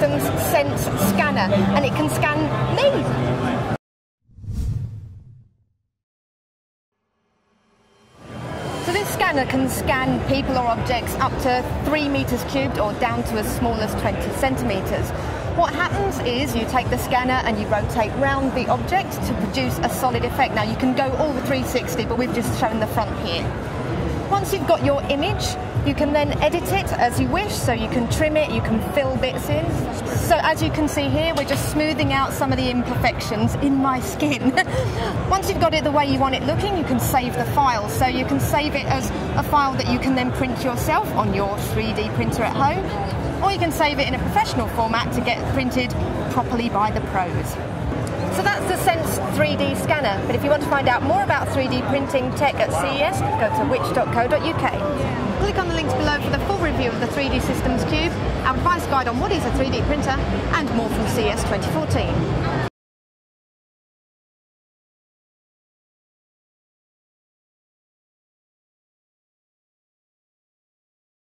Systems Sense scanner and it can scan me. So this scanner can scan people or objects up to 3 metres cubed or down to as small as 20 centimetres. What happens is you take the scanner and you rotate round the object to produce a solid effect. Now you can go all the 360 but we've just shown the front here. Once you've got your image, you can then edit it as you wish, so you can trim it, you can fill bits in. So as you can see here, we're just smoothing out some of the imperfections in my skin. Once you've got it the way you want it looking, you can save the file. So you can save it as a file that you can then print yourself on your 3D printer at home, or you can save it in a professional format to get printed properly by the pros. So that's the Sense 3D scanner. But if you want to find out more about 3D printing tech at CES, go to which.co.uk. of the 3D Systems Cube, our advice guide on what is a 3D printer, and more from CES 2014.